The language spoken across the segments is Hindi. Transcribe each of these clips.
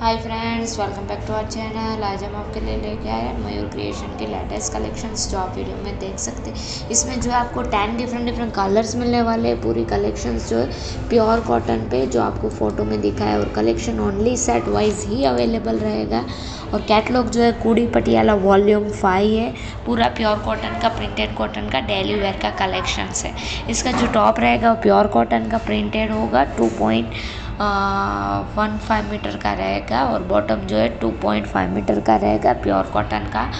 Hi friends welcome back to our channel आज हम आपके लिए लेके आए हैं मयूर क्रिएशन के लेटेस्ट कलेक्शंस जो आप वीडियो में देख सकते हैं। इसमें जो है आपको टेन डिफरेंट डिफरेंट कलर्स मिलने वाले हैं। पूरी कलेक्शंस जो है प्योर कॉटन पे जो आपको फ़ोटो में दिखा है। और कलेक्शन ओनली सेट वाइज ही अवेलेबल रहेगा। और कैटलॉग जो है कूड़ी पटियाला वॉल्यूम फाइव है। पूरा प्योर कॉटन का प्रिंटेड कॉटन का डेली वेयर का कलेक्शन है। इसका जो टॉप रहेगा वो प्योर कॉटन का प्रिंटेड होगा। Two point one five metre का रहेगा और बॉटम जो है टू पॉइंट फाइव मीटर का रहेगा प्योर कॉटन का।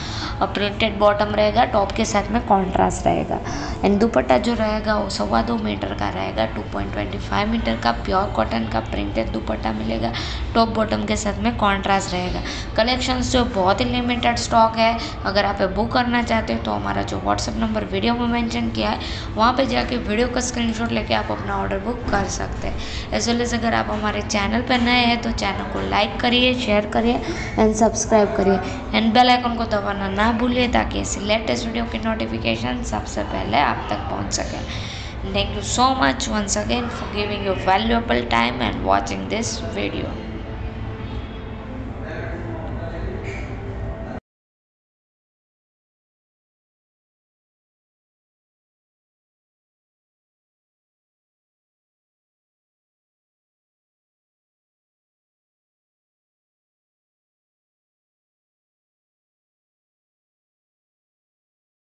और प्रिंटेड बॉटम रहेगा टॉप के साथ में कॉन्ट्रास्ट रहेगा। एंड दुपट्टा जो रहेगा वो सवा दो मीटर का रहेगा two point twenty five metre का प्योर कॉटन का प्रिंटेड दुपट्टा मिलेगा। टॉप बॉटम के साथ में कॉन्ट्रास्ट रहेगा। कलेक्शंस जो बहुत ही लिमिटेड स्टॉक है, अगर आप बुक करना चाहते हो तो हमारा जो व्हाट्सअप नंबर वीडियो में मैंशन किया है, वहाँ पर जाके वीडियो का स्क्रीनशॉट लेके आप अपना ऑर्डर बुक कर सकते हैं। एज वेल एज अगर आप हमारे चैनल पर नए हैं तो चैनल को लाइक करिए शेयर करिए एंड सब्सक्राइब करिए। एंड बेल आइकन को दबाना ना भूलिए ताकि ऐसी लेटेस्ट वीडियो की नोटिफिकेशन सबसे पहले आप तक पहुँच सके। Thank you so much once again for giving your valuable time and watching this video.